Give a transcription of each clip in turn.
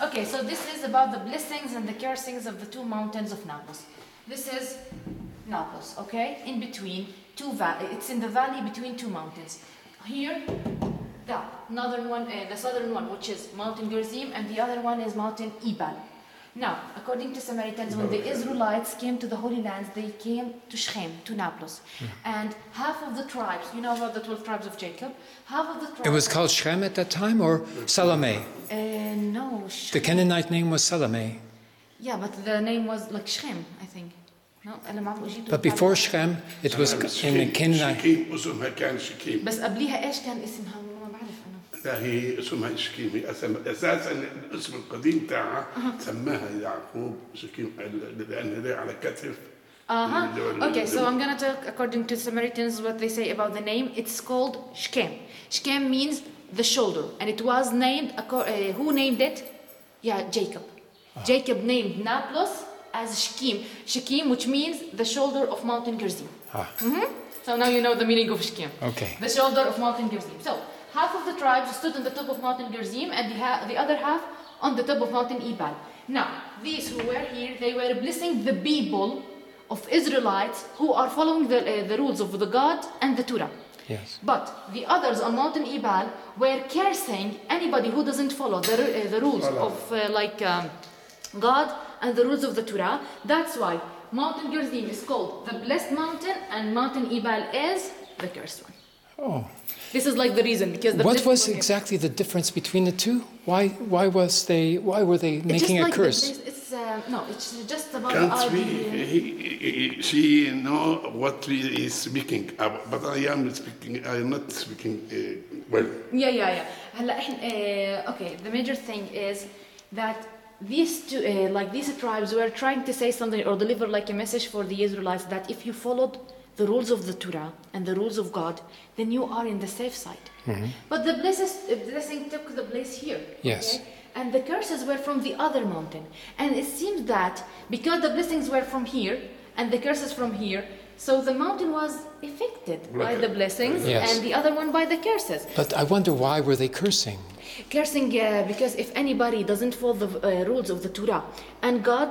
Okay, so this is about the blessings and the cursings of the two mountains of Nablus. This is Nablus, okay? In between two valley. It's in the valley between two mountains. Here, the northern one, uh, the southern one, which is Mountain Gerizim, and the other one is Mountain Ebal. Now, according to Samaritans, when the Israelites came to the Holy Lands, they came to Shechem, to Nablus. And half of the tribes, you know about the 12 tribes of Jacob? Half of the tribes. It was called Shem at that time or Salome? Uh, no, The Shechem. Canaanite name was Salome. Yeah, but the name was like Shechem, I think. No, أنا ما عم أجيب But before Shem, it was in the Canaanite. شكيم اسمها كان شكيم بس قبليها ايش كان اسمها ما بعرف انا لا هي اسمها شكيم هي أسم- اساسا الاسم القديم تاعها سماها يعقوب شكيم لان هي على كتف Uh-huh. Okay, so I'm gonna talk according to Samaritans what they say about the name. It's called Shechem. Shechem means the shoulder, and it was named. acco- Uh, who named it? Yeah, Jacob. Jacob named Nablus as Shechem. Shechem, which means the shoulder of Mountain Gerizim. Ah, So now you know the meaning of Shechem. okay. The shoulder of Mountain Gerizim. So half of the tribes stood on the top of Mountain Gerizim, and the, ha- the other half on the top of Mountain Ebal. Now these who were here, they were blessing the people of Israelites who are following the, uh, the rules of the God and the Torah. Yes. But the others on Mountain Ebal were cursing anybody who doesn't follow the, uh, the rules of uh, like um, God and the rules of the Torah. That's why Mountain Gerizim is called the blessed mountain and Mountain Ebal is the cursed one. Oh. This is like the reason because the What was exactly the difference between the two? Why why was they why were they making just a curse? the curse? place- It's uh, no, it's just about Can't the we, idea. he, he, she know what he is speaking, uh, but I am speaking, I am not speaking uh, well. Yeah, yeah, yeah. هلا احنا uh, okay, the major thing is that these two, uh, like these tribes were trying to say something or deliver like a message for the Israelites that if you followed the rules of the Torah and the rules of God, then you are in the safe side. But the blesses, uh, blessing took the place here. Yes. And the curses were from the other mountain. And it seems that because the blessings were from here and the curses from here, so the mountain was affected by the blessings Yes. and the other one by the curses. But I wonder why were they cursing? Cursing uh, because if anybody doesn't follow the uh, rules of the Torah and God,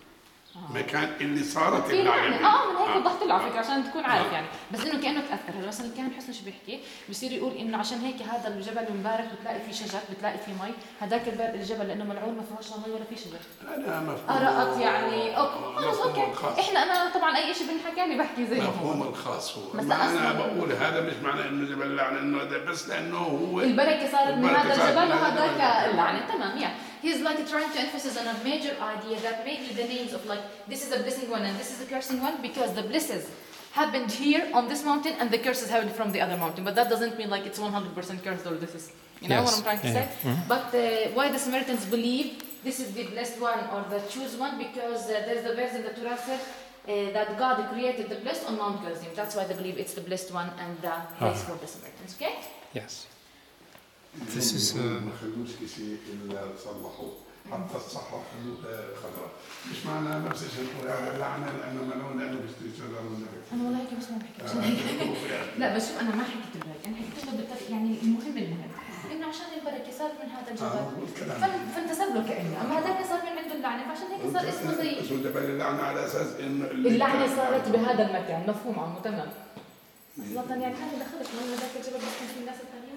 مكان اللي صارت اللعنه آه من هيك وضحت له على فكرة عشان تكون عارف يعني. بس إنه كأنه تاثر هلا مثلا كان حسن شو بيحكي؟ بصير يقول إنه عشان هيك هذا الجبل المبارك بتلاقي فيه شجر بتلاقي فيه مي. هذاك الب- الجبل لأنه ملعون ما فيهوش لا مي ولا فيه شجر. أنا مفهوم قرأت يعني. أوكي خلص أوكي. إحنا أنا طبعا أي شيء بنحكى لي بحكي زي مفهوم الخاص هو. بس ما أنا بقول هذا مش معنى إنه جبل لعنه إنه هذا بس لأنه هو البركة صارت من هذا الجبل وهذاك. اللعنه تمام yeah he's like trying to emphasize on a major idea that maybe the names of like this is a blessing one and this is a cursing one because the blesses happened here on this mountain and the curses happened from the other mountain but that doesn't mean like it's 100% cursed or this is you know what I'm trying to yeah, say but uh, why the Samaritans believe this is the blessed one or the choose one because uh, there's the verse in the Torah said uh, that God created the blessed on Mount Gerizim. That's why they believe it's the blessed one and the place for the Samaritans. Okay? Yes. This is uh, ما خلوش شيء إلا صلحوه حتى الصحراء خلوها خضراء مش معنى نفس الشيء؟ نقول هذا اللعنة لأنه ملعون لأنه بيشتري شجر والنبي أنا والله هيك بس ما بحكي هيك لا بس شوف أنا ما حكيت البركه أنا حكيت له بالطريق يعني المهم المهم إنه عشان البركه صارت من هذا الجبل. فان- فانتسب له كانه أما هذاك صار من عنده اللعنة فعشان هيك صار اسمه زي جبل اللعنة على أساس إنه اللعنة صارت بهذا المكان. مفهوم عمو تمام. اصلا يعني هذا دخلت ما هو ذاك الجبل بس كان في الناس الثانيين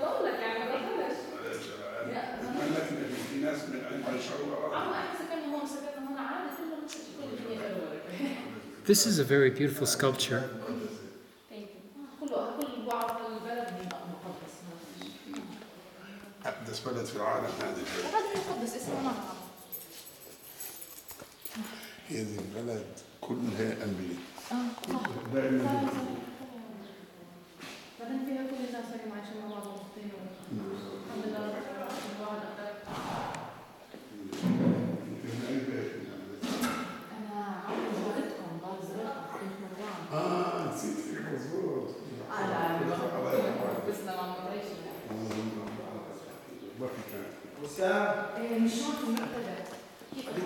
بقول لك يعني ما دخلش ملكنا في- في ناس من علم الشعور عمو احنا سكننا هون سكننا هون عادي كله نفس الشيء كل الدنيا this is a very beautiful sculpture. كله كل بعض البلد مقدس اقدس بلد في العالم هذه البلد هذا مقدس اسمه ما هذه البلد كلها انبياء بعدين فيها كل الناس اللي معيشين مع بعض مبسوطين الحمد لله رب العالمين أنا عمري زرتكم الله يزرعكم كنت آه نسيت فيك مظبوط بس أنا ما مريش وسام مش شرط المكتبه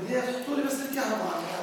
بدي احطوا لي بس الكهرباء